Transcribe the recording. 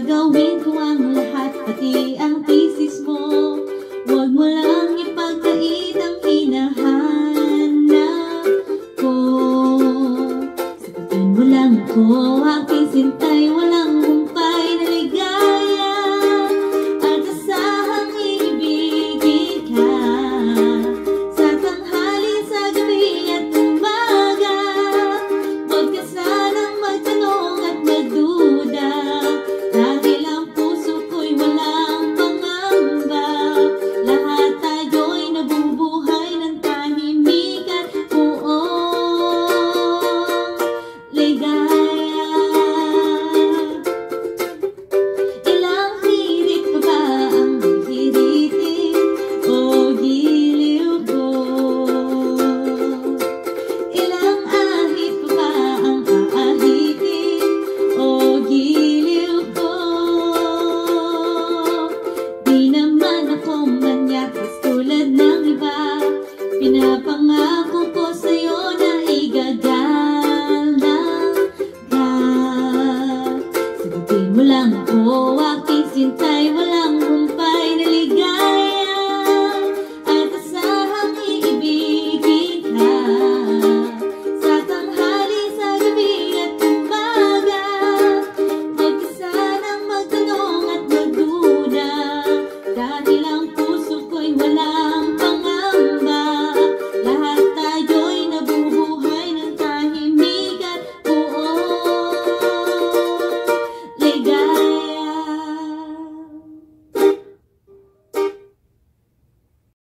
Gagawin ko ang lahat, pati ang thesis mo. Huwag mo lang ipagkait ang hinahanap ko. Sagutin mo lang ko, aking sintay, wala Pinapangako ko sa'yo na igagala ka. Sagutin mo lang ako, aking sintay,